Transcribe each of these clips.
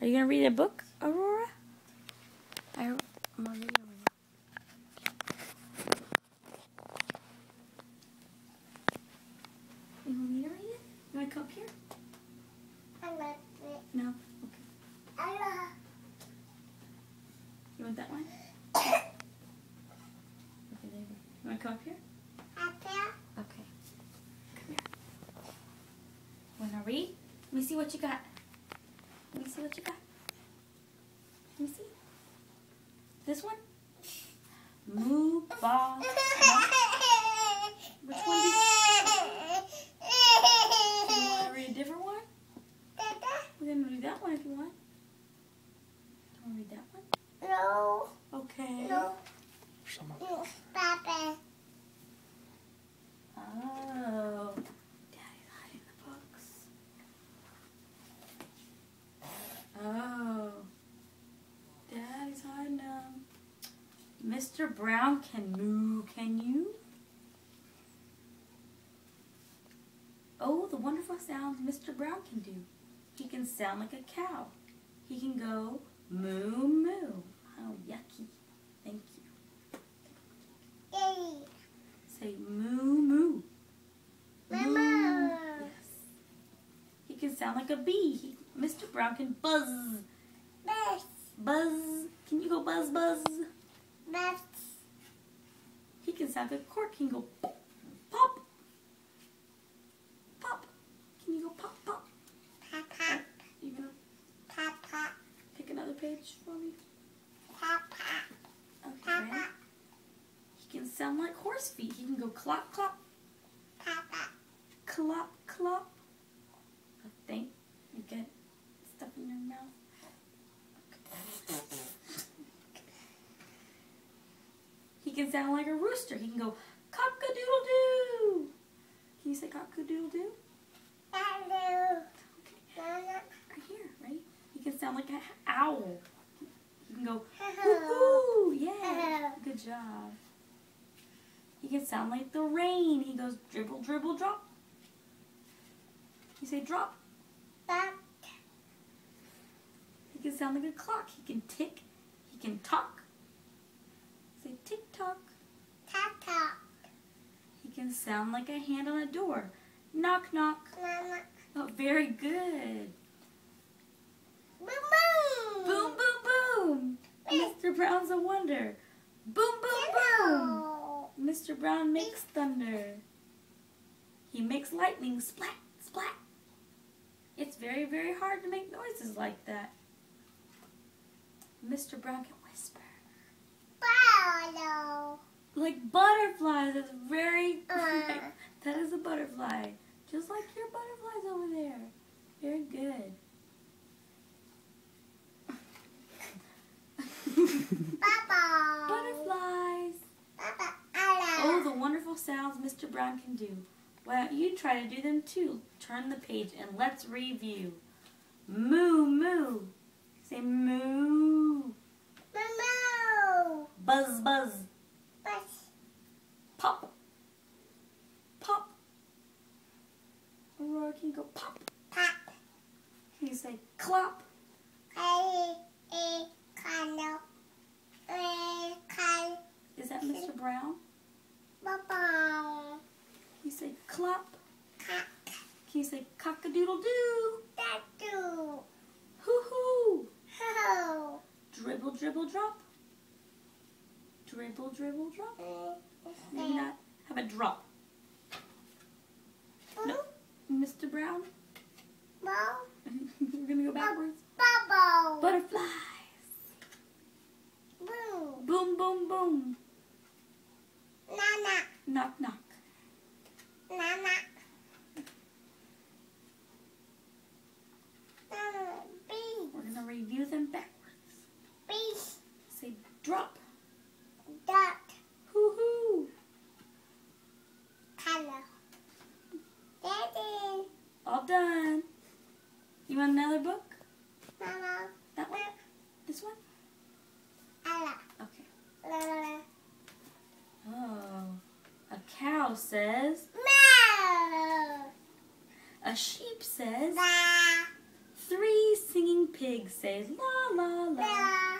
Are you gonna read a book, Aurora? I, I'm gonna read it. You want me to read it? You wanna come up here? No. Okay. You want that one? Okay, there you go. You wanna come up here? Okay. Come here. Wanna read? Let me see what you got. Let me see what you got. Let me see. This one? Moo ba. Which one do you, do you want to read a different one? We're gonna read that one if you want. Do you want to read that one? No, Okay. no, Some of no, Papa. Oh. Daddy's hiding the books. Oh. Daddy's hiding them. Mr. Brown can moo, can you? Oh, the wonderful sounds Mr. Brown can do. He can sound like a cow. He can go moo moo. Oh, yucky. Thank you. Daddy. Say moo moo. Mama. Yes. He can sound like a bee. He, Mr. Brown can buzz. Buzz. Buzz. Can you go buzz buzz? Best. He can sound like cork. He can go pop. Pop. Pop. Can you go pop pop? Papa. You gonna Papa. pick another page for me? Papa. Okay. Papa. He can sound like horse feet. He can go clop clop Papa. clop clop. I think you get stuff in your mouth. He can sound like a rooster. He can go cock a doodle doo. Can you say cock a doodle doo? Hello. Okay, right here, right? He can sound like an owl. He can go woohoo. Yeah, good job. He can sound like the rain. He goes dribble dribble drop. You say drop. Papa. He can sound like a clock. He can tick. He can talk. Say tick tock. Tata. He can sound like a hand on a door. Knock knock. Knock knock. Oh, very good. Boom boom. Boom boom boom. Mr. Brown's a wonder. Boom boom boom. Mr. Brown makes thunder. He makes lightning splat splat. It's very very hard to make noises like that. Mr. Brown can whisper. Like butterflies. That's very Uh. That is a butterfly. Just like your butterflies over there. Very good. Papa. Butterflies. Papa. Oh, the wonderful sounds Mr. Brown can do. Why don't you try to do them too? Turn the page and let's review. Moo moo. Say moo. Mama. Buzz buzz. Pop. Pop. Aurora can you go pop. Pop. Can you say clop? Hey. Hey. Kano. Hey. Kan. Is that Mr. Brown? Papa. You say clop. Kak. Can you say cock-a-doodle doo? Tattoo. Hoo-hoo. Ho. Dribble, dribble, drop. Dribble, dribble, drop. Uh, uh-huh. Maybe not. How about drop? Uh-huh. No. Mr. Brown? Ball. We're gonna go backwards. Bubble. Butterflies. Boom. Boom, boom, boom. Nana. Knock, knock. Nana. Nana. Bee. We're gonna review them backwards. Bee. Say drop. Duck. Hoo-hoo. Color. Daddy. All done. You want another book? Mama. That one? This one? Ella. Okay. La la la. Oh. A cow says, Meow. a sheep says, La. three singing Pigs say la la la. La.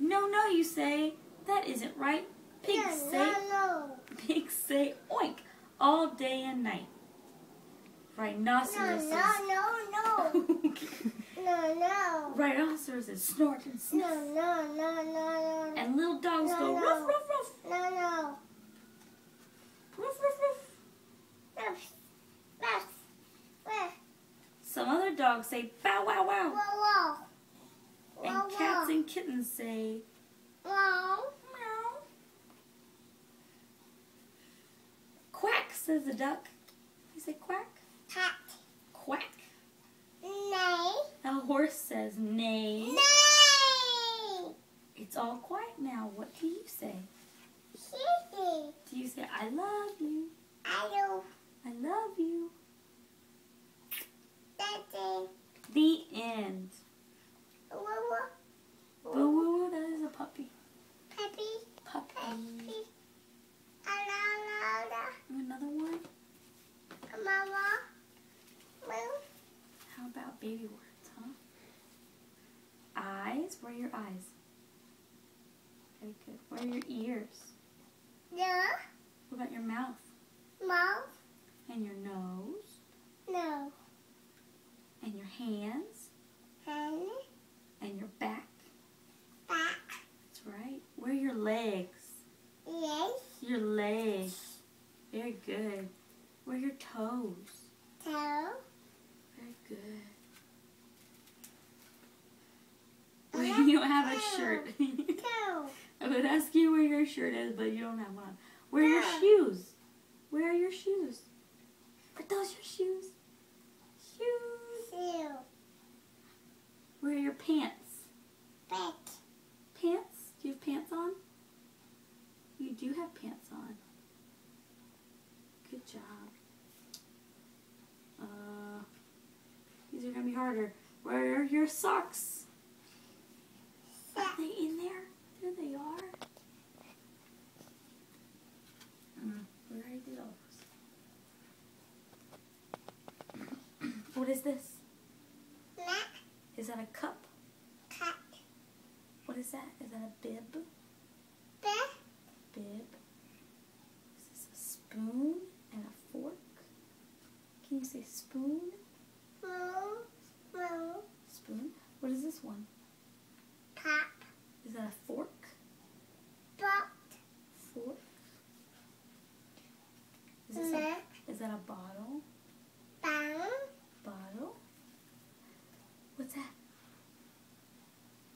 No, no, you say. That isn't right. Pigs no, say no, no. pigs say oink all day and night. No, Rhinoceroses. no, no, no. No, no. Rhinoceroses snort and sniff. No, no, no, no, no. And little dogs No, go no. ruff, ruff, ruff. No, no. Ruff, ruff, ruff. Ruff. Ruff. Ruff. Some other dogs say bow, wow, wow. Whoa, whoa. And cats and kittens say Whoa. meow. Quack, says the duck. You say quack? Quack. Nay. A horse says neigh. Nay. It's all quiet now. What do you say? Sissy. Do you say I love you? I do. I love you. Daddy. The end. Whoa, whoa. Boo woo woo, that is a puppy. Peppy. Puppy. Peppy. La, la, la, Another one. la. Mama. Move. How about baby words, huh? Eyes. Where are your eyes? Very good. Where are your ears? Yeah. What about your mouth? mouth. And your nose? No. And your hands? Hand. And your back? Back. That's right. Where are your legs? Yes. Your legs. Very good. Where are your toes? Toe. Very good. Where you don't have a shirt. I would ask you where your shirt is, but you don't have one. Where are your shoes? Where are your shoes? Are those your shoes? Shoes. Where are your pants? Back. Pants? Do you have pants on? You do have pants on. Good job. Uh, these are gonna be harder. Where are your socks? Are Set. they in there? There they are. Mm, we already did all those. what is this? Neck. Is that a cup? Cut. What is that? Is that a bib? Back. Bib. Is this a spoon and a fork? Can you say spoon? Move. Move. Spoon. What is this one? Pop. Is that a fork? Pop. Fork. Is this a, Neck. is that a bottle? Bang. Bottle. What's that?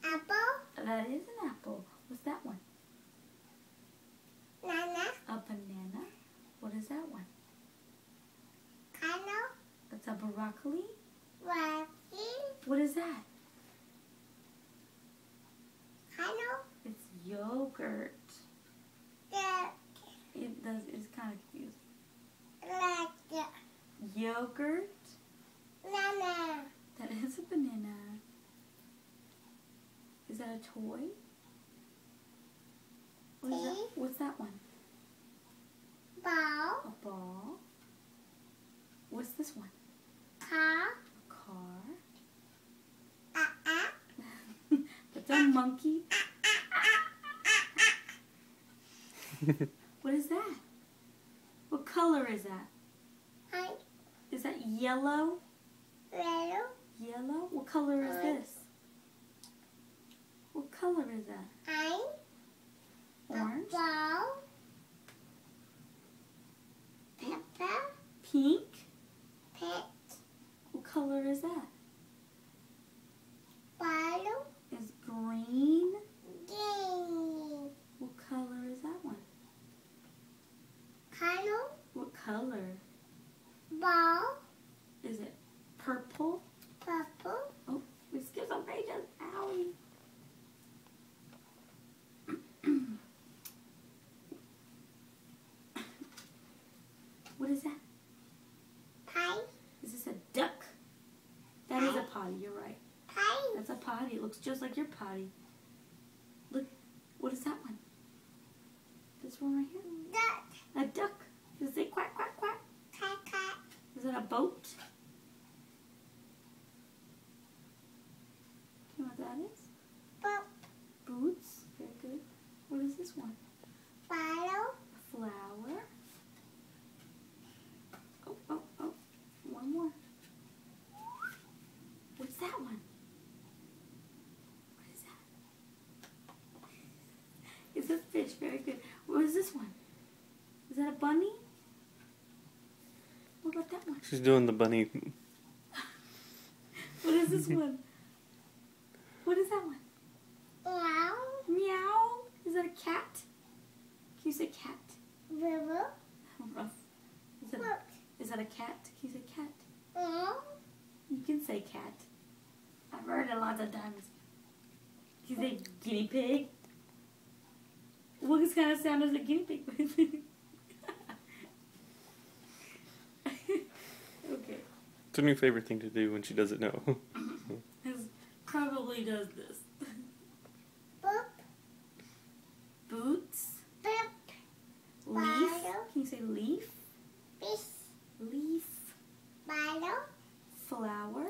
Apple. That is an apple. What's that one? Nana. A banana. What is that one? Kano. A broccoli. Rocky. What is that? Kano. It's yogurt. The. It does. It's kind of confusing. Like. Yogurt. Nana. That is a banana. Is that a toy? What is that? Tea. What's that one? Ball. A ball. What's this one? Car. A car. Ah, ah. That's a monkey. What is that? What color is that? Hi. Is that yellow? Little. Yellow? What color is this? What color is that? I. Orange? Ball. Pepper. Pink? Pet. What color is that? Bottle. Is green? Game. What color is that one? Kano. What color? Ball. Is it purple? Purple. Oh, we skipped some pages. Owie. what is that? Pie. Is this a duck? That is a potty, you're right. Pie. That's a potty. It looks just like your potty. Look, what is that one? This one right here? Duck. A duck. Does it say quack, quack, quack? Cat. Cat. Is that a boat? that is? Boop. Boots. Very good. What is this one? Bottle. A flower. Oh, oh, oh. One more. What's that one? What is that? It's a fish. Very good. What is this one? Is that a bunny? What about that one? She's doing the bunny. What is this one? What is that one? Meow. Meow. Is that a cat? Can you say cat? River. Rough. Is that, Boop. is that a cat? Can you say cat? Meow. You can say cat. I've heard it lots of times. Can you say guinea pig? Kind of a guinea pig okay. It's her new favorite thing to do when she doesn't know. Probably does this. Boop. Boots. Boop. Leaf. Bottle. Can you say leaf? Fish. Leaf. Bottle. Flower.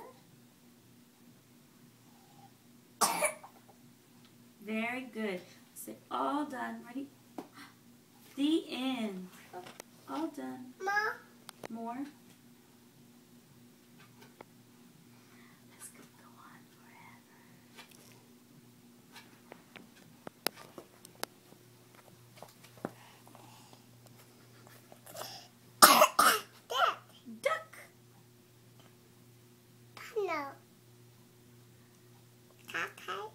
Very good. Say all done. Ready? The end. All done. Ma. More. This could go on forever. Dad. Duck. Pano. Takai.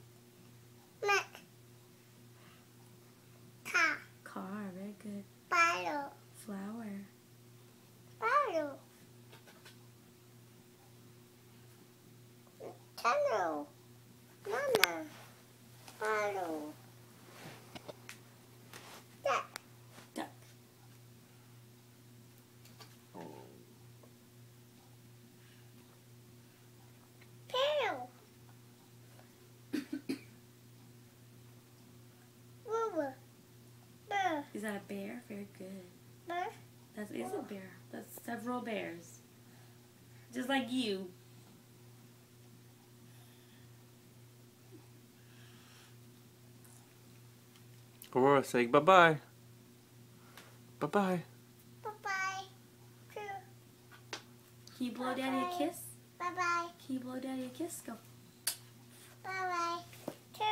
Mac. Car. Car. Very good. Bottle. Flower. Bottle. Tunnel. Mama. Bottle. Duck. Duck. Paddle. River. Bear. Is that a bear? Very good. Bear. That is a bear. That's several bears. Just like you. Aurora, say bye bye. Bye bye. Bye-bye. Two. Can you blow daddy a kiss? Bye-bye. Can you blow daddy a kiss? Go. Bye-bye. Two.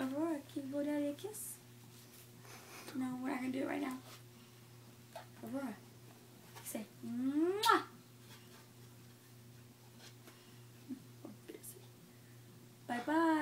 Aurora, can you blow daddy a kiss? No, we're not going to do it right now. Aurora, say, Mwah! We're busy. Bye-bye.